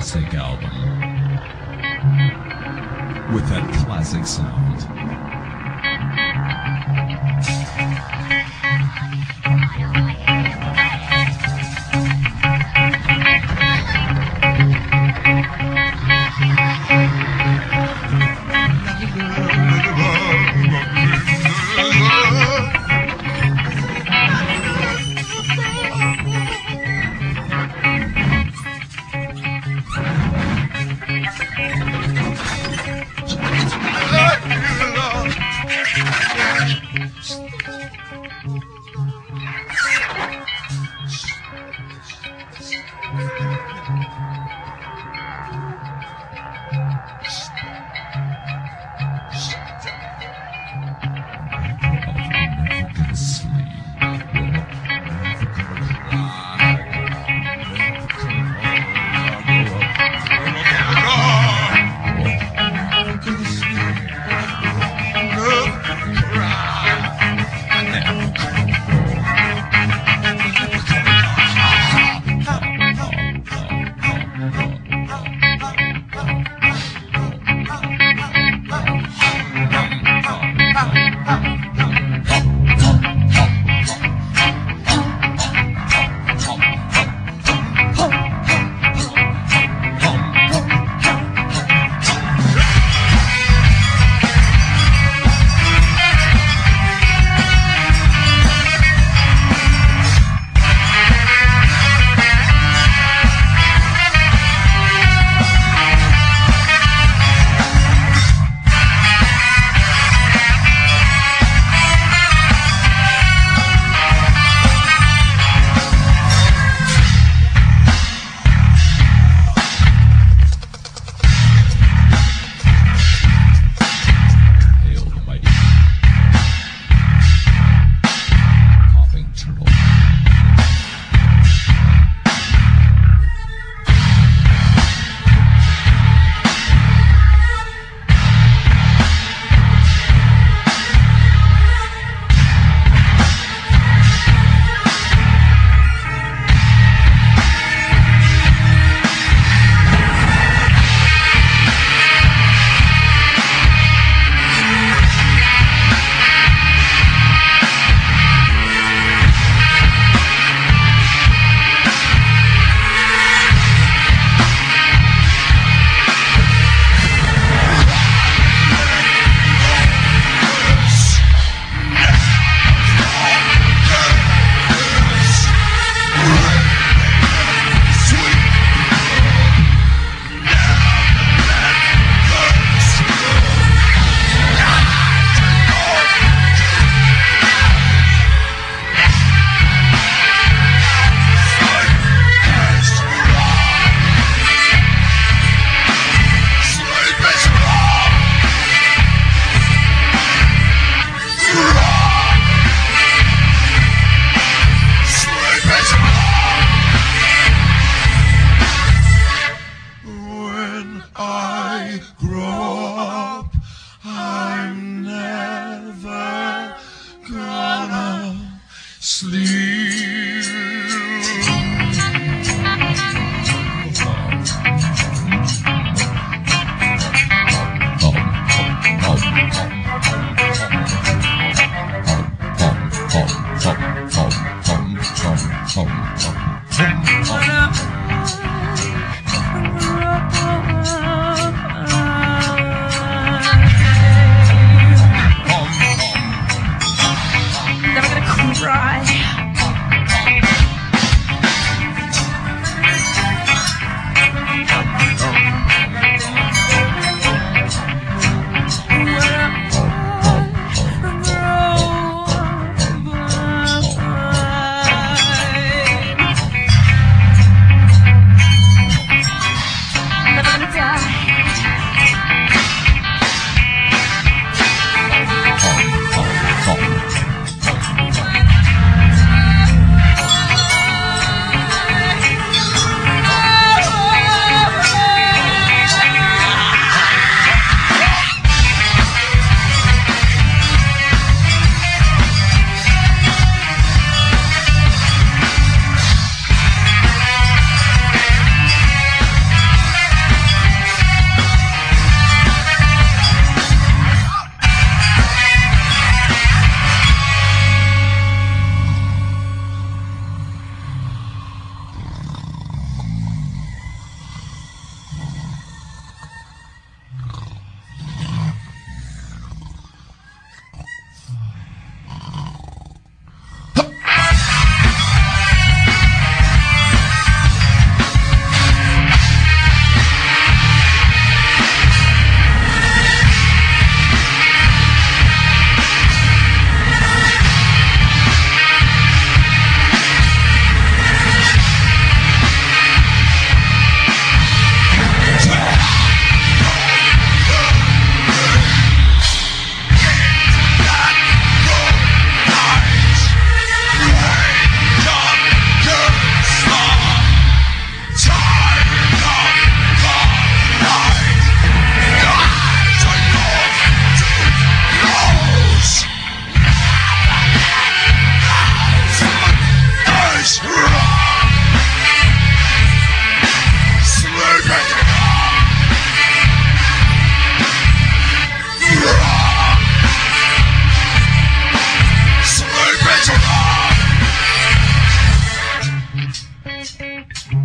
classic album with that classic sound.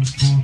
Bye.